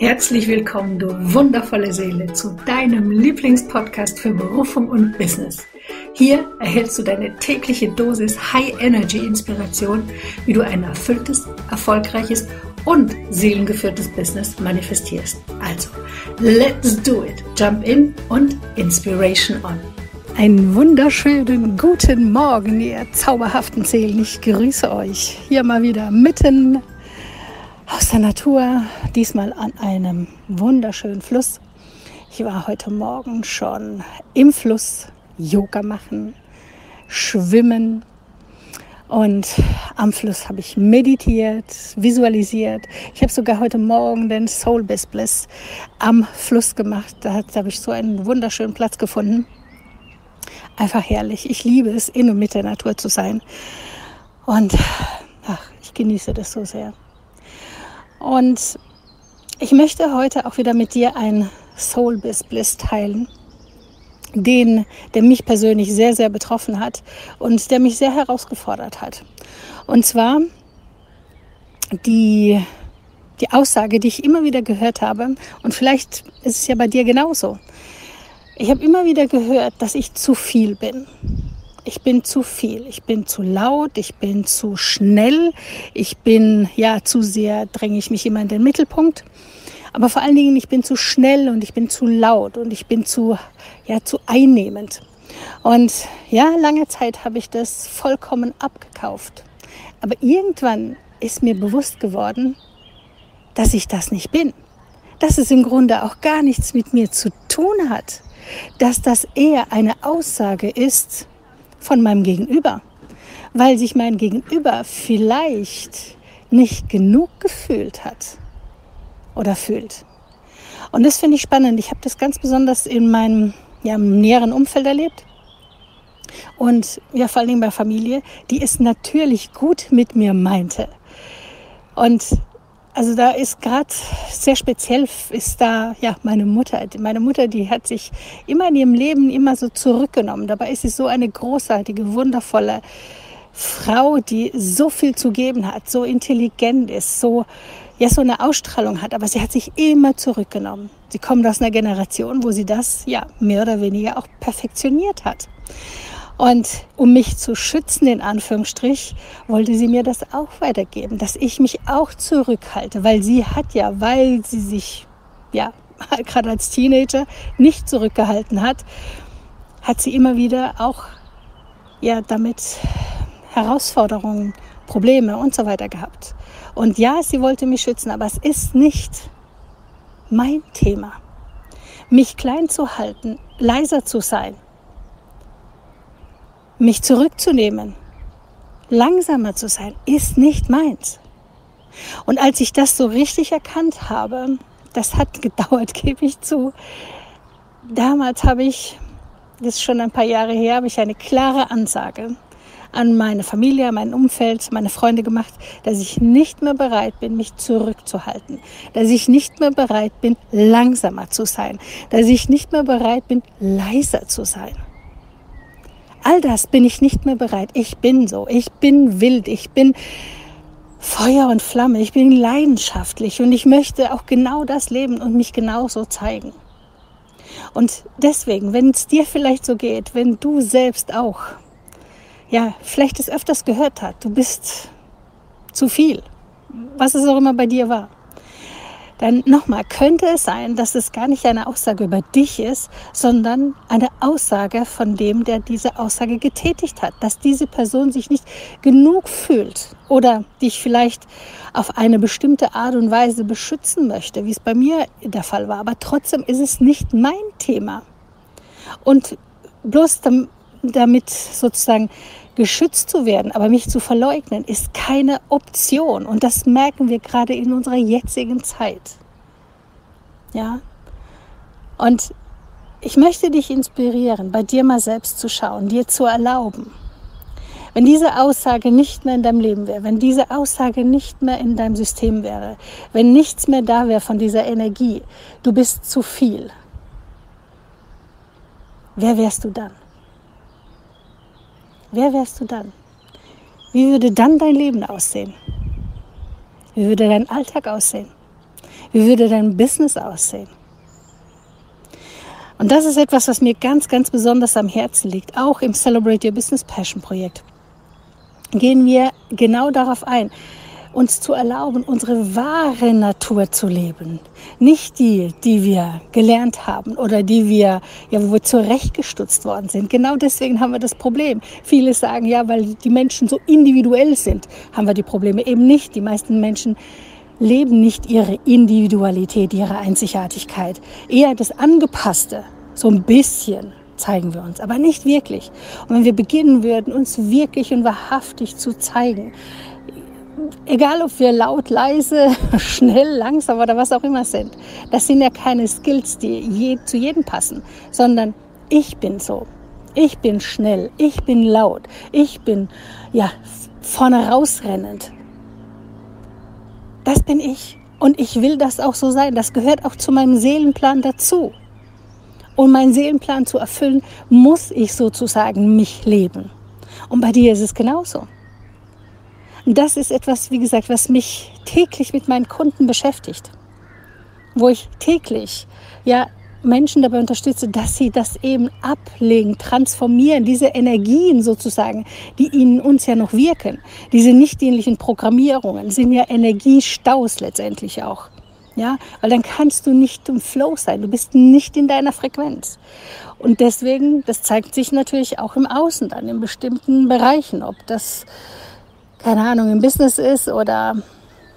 Herzlich willkommen, du wundervolle Seele, zu deinem Lieblingspodcast für Berufung und Business. Hier erhältst du deine tägliche Dosis High Energy Inspiration, wie du ein erfülltes, erfolgreiches und seelengeführtes Business manifestierst. Also, let's do it. Jump in und Inspiration on. Einen wunderschönen guten Morgen, ihr zauberhaften Seelen. Ich grüße euch hier mal wieder mitten aus der Natur, diesmal an einem wunderschönen Fluss. Ich war heute Morgen schon im Fluss Yoga machen, schwimmen und am Fluss habe ich meditiert, visualisiert. Ich habe sogar heute Morgen den Soul Bliss Bliss am Fluss gemacht. Da, da habe ich so einen wunderschönen Platz gefunden. Einfach herrlich. Ich liebe es, in und mit der Natur zu sein. Und ach, ich genieße das so sehr. Und ich möchte heute auch wieder mit dir ein Soul Bliss Bliss teilen, den, der mich persönlich sehr, sehr betroffen hat und der mich sehr herausgefordert hat. Und zwar die, die Aussage, die ich immer wieder gehört habe, und vielleicht ist es ja bei dir genauso. Ich habe immer wieder gehört, dass ich zu viel bin ich bin zu viel, ich bin zu laut, ich bin zu schnell, ich bin ja zu sehr, dränge ich mich immer in den Mittelpunkt. Aber vor allen Dingen, ich bin zu schnell und ich bin zu laut und ich bin zu, ja, zu einnehmend. Und ja, lange Zeit habe ich das vollkommen abgekauft. Aber irgendwann ist mir bewusst geworden, dass ich das nicht bin. Dass es im Grunde auch gar nichts mit mir zu tun hat. Dass das eher eine Aussage ist, von meinem Gegenüber, weil sich mein Gegenüber vielleicht nicht genug gefühlt hat oder fühlt. Und das finde ich spannend. Ich habe das ganz besonders in meinem ja, näheren Umfeld erlebt. Und ja, vor allen Dingen bei Familie, die es natürlich gut mit mir meinte. Und also da ist gerade sehr speziell ist da ja meine Mutter. Meine Mutter, die hat sich immer in ihrem Leben immer so zurückgenommen. Dabei ist sie so eine großartige, wundervolle Frau, die so viel zu geben hat, so intelligent ist, so ja so eine Ausstrahlung hat. Aber sie hat sich immer zurückgenommen. Sie kommt aus einer Generation, wo sie das ja mehr oder weniger auch perfektioniert hat. Und um mich zu schützen, in Anführungsstrich, wollte sie mir das auch weitergeben, dass ich mich auch zurückhalte, weil sie hat ja, weil sie sich, ja, gerade als Teenager nicht zurückgehalten hat, hat sie immer wieder auch, ja, damit Herausforderungen, Probleme und so weiter gehabt. Und ja, sie wollte mich schützen, aber es ist nicht mein Thema. Mich klein zu halten, leiser zu sein, mich zurückzunehmen, langsamer zu sein, ist nicht meins. Und als ich das so richtig erkannt habe, das hat gedauert, gebe ich zu. Damals habe ich, das ist schon ein paar Jahre her, habe ich eine klare Ansage an meine Familie, mein Umfeld, meine Freunde gemacht, dass ich nicht mehr bereit bin, mich zurückzuhalten, dass ich nicht mehr bereit bin, langsamer zu sein, dass ich nicht mehr bereit bin, leiser zu sein. All das bin ich nicht mehr bereit. Ich bin so. Ich bin wild. Ich bin Feuer und Flamme. Ich bin leidenschaftlich und ich möchte auch genau das leben und mich genauso zeigen. Und deswegen, wenn es dir vielleicht so geht, wenn du selbst auch, ja, vielleicht es öfters gehört hat, du bist zu viel, was es auch immer bei dir war, dann nochmal, könnte es sein, dass es gar nicht eine Aussage über dich ist, sondern eine Aussage von dem, der diese Aussage getätigt hat, dass diese Person sich nicht genug fühlt oder dich vielleicht auf eine bestimmte Art und Weise beschützen möchte, wie es bei mir der Fall war. Aber trotzdem ist es nicht mein Thema. Und bloß damit sozusagen geschützt zu werden, aber mich zu verleugnen, ist keine Option. Und das merken wir gerade in unserer jetzigen Zeit. Ja? Und ich möchte dich inspirieren, bei dir mal selbst zu schauen, dir zu erlauben. Wenn diese Aussage nicht mehr in deinem Leben wäre, wenn diese Aussage nicht mehr in deinem System wäre, wenn nichts mehr da wäre von dieser Energie, du bist zu viel, wer wärst du dann? Wer wärst du dann? Wie würde dann dein Leben aussehen? Wie würde dein Alltag aussehen? Wie würde dein Business aussehen? Und das ist etwas, was mir ganz, ganz besonders am Herzen liegt, auch im Celebrate Your Business Passion Projekt. Gehen wir genau darauf ein uns zu erlauben, unsere wahre Natur zu leben. Nicht die, die wir gelernt haben oder die wir, ja, wo wir zurechtgestutzt worden sind. Genau deswegen haben wir das Problem. Viele sagen, ja, weil die Menschen so individuell sind, haben wir die Probleme eben nicht. Die meisten Menschen leben nicht ihre Individualität, ihre Einzigartigkeit. Eher das Angepasste, so ein bisschen zeigen wir uns, aber nicht wirklich. Und wenn wir beginnen würden, uns wirklich und wahrhaftig zu zeigen, egal ob wir laut, leise, schnell, langsam oder was auch immer sind, das sind ja keine Skills, die je, zu jedem passen, sondern ich bin so. Ich bin schnell, ich bin laut, ich bin ja vorne rausrennend. Das bin ich und ich will das auch so sein. Das gehört auch zu meinem Seelenplan dazu. Um meinen Seelenplan zu erfüllen, muss ich sozusagen mich leben. Und bei dir ist es genauso. Und das ist etwas, wie gesagt, was mich täglich mit meinen Kunden beschäftigt. Wo ich täglich ja, Menschen dabei unterstütze, dass sie das eben ablegen, transformieren, diese Energien sozusagen, die ihnen uns ja noch wirken. Diese nicht dienlichen Programmierungen sind ja Energiestaus letztendlich auch. Ja, weil dann kannst du nicht im Flow sein, du bist nicht in deiner Frequenz. Und deswegen, das zeigt sich natürlich auch im Außen dann, in bestimmten Bereichen, ob das keine Ahnung, im Business ist oder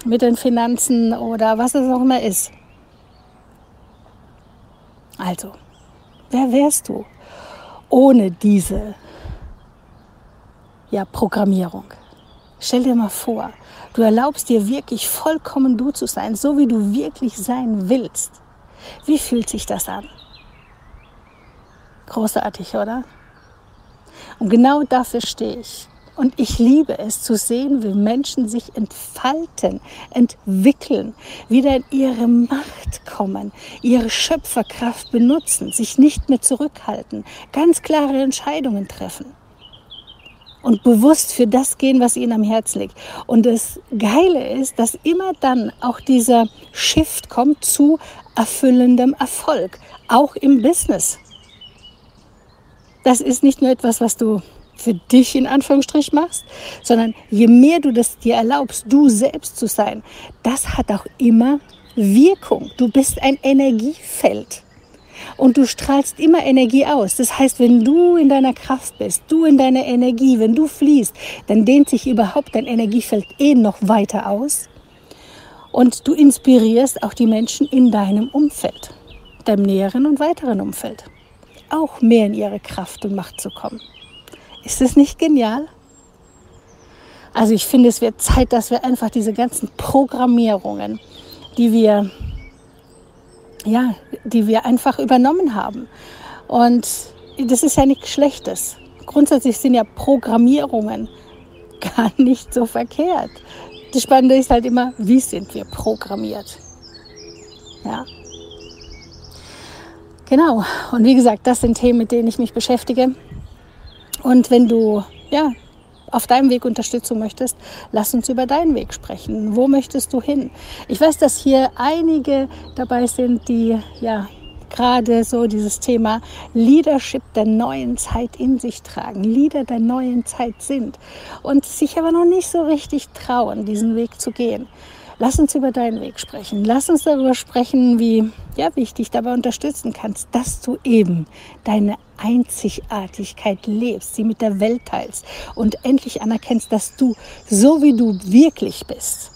mit den Finanzen oder was es auch immer ist. Also, wer wärst du ohne diese ja, Programmierung? Stell dir mal vor, du erlaubst dir wirklich vollkommen du zu sein, so wie du wirklich sein willst. Wie fühlt sich das an? Großartig, oder? Und genau dafür stehe ich. Und ich liebe es zu sehen, wie Menschen sich entfalten, entwickeln, wieder in ihre Macht kommen, ihre Schöpferkraft benutzen, sich nicht mehr zurückhalten, ganz klare Entscheidungen treffen und bewusst für das gehen, was ihnen am Herzen liegt. Und das Geile ist, dass immer dann auch dieser Shift kommt zu erfüllendem Erfolg, auch im Business. Das ist nicht nur etwas, was du für dich in Anführungsstrich machst, sondern je mehr du das dir erlaubst, du selbst zu sein, das hat auch immer Wirkung. Du bist ein Energiefeld. Und du strahlst immer Energie aus. Das heißt, wenn du in deiner Kraft bist, du in deiner Energie, wenn du fließt, dann dehnt sich überhaupt dein Energiefeld eh noch weiter aus. Und du inspirierst auch die Menschen in deinem Umfeld, deinem näheren und weiteren Umfeld, auch mehr in ihre Kraft und Macht zu kommen. Ist das nicht genial? Also ich finde, es wird Zeit, dass wir einfach diese ganzen Programmierungen, die wir, ja, die wir einfach übernommen haben. Und das ist ja nichts Schlechtes. Grundsätzlich sind ja Programmierungen gar nicht so verkehrt. Das Spannende ist halt immer, wie sind wir programmiert? Ja. Genau. Und wie gesagt, das sind Themen, mit denen ich mich beschäftige. Und wenn du ja, auf deinem Weg Unterstützung möchtest, lass uns über deinen Weg sprechen. Wo möchtest du hin? Ich weiß, dass hier einige dabei sind, die ja gerade so dieses Thema Leadership der neuen Zeit in sich tragen, Leader der neuen Zeit sind und sich aber noch nicht so richtig trauen, diesen Weg zu gehen. Lass uns über deinen Weg sprechen. Lass uns darüber sprechen, wie, ja, wie ich dich dabei unterstützen kannst, dass du eben deine Einzigartigkeit lebst, sie mit der Welt teilst und endlich anerkennst, dass du, so wie du wirklich bist,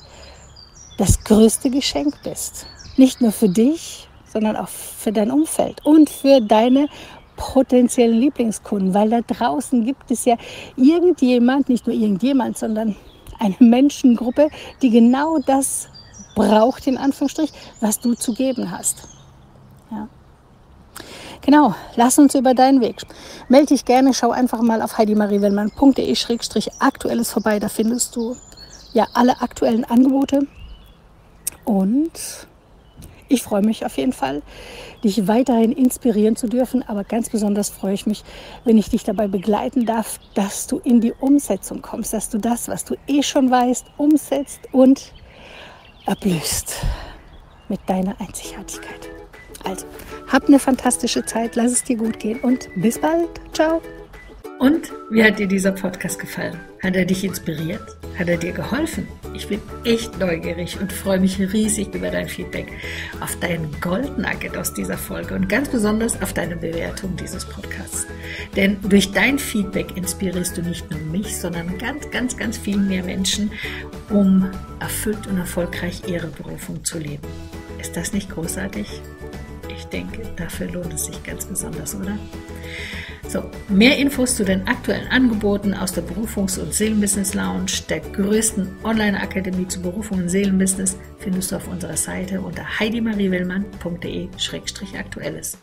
das größte Geschenk bist. Nicht nur für dich, sondern auch für dein Umfeld und für deine potenziellen Lieblingskunden, weil da draußen gibt es ja irgendjemand, nicht nur irgendjemand, sondern eine Menschengruppe, die genau das braucht, in Anführungsstrich, was du zu geben hast. Ja. Genau, lass uns über deinen Weg. Melde dich gerne, schau einfach mal auf heidimariewellmann.de-aktuelles vorbei. Da findest du ja alle aktuellen Angebote. Und ich freue mich auf jeden Fall, dich weiterhin inspirieren zu dürfen. Aber ganz besonders freue ich mich, wenn ich dich dabei begleiten darf, dass du in die Umsetzung kommst, dass du das, was du eh schon weißt, umsetzt und erblühst. mit deiner Einzigartigkeit. Also, hab eine fantastische Zeit, lass es dir gut gehen und bis bald. Ciao. Und wie hat dir dieser Podcast gefallen? Hat er dich inspiriert? Hat er dir geholfen? Ich bin echt neugierig und freue mich riesig über dein Feedback, auf deinen Gold Nugget aus dieser Folge und ganz besonders auf deine Bewertung dieses Podcasts. Denn durch dein Feedback inspirierst du nicht nur mich, sondern ganz, ganz, ganz viel mehr Menschen, um erfüllt und erfolgreich ihre Berufung zu leben. Ist das nicht großartig? Ich denke, dafür lohnt es sich ganz besonders, oder? So, mehr Infos zu den aktuellen Angeboten aus der Berufungs- und Seelenbusiness Lounge, der größten Online-Akademie zu Berufung und Seelenbusiness, findest du auf unserer Seite unter heidimariewillmann.de-aktuelles.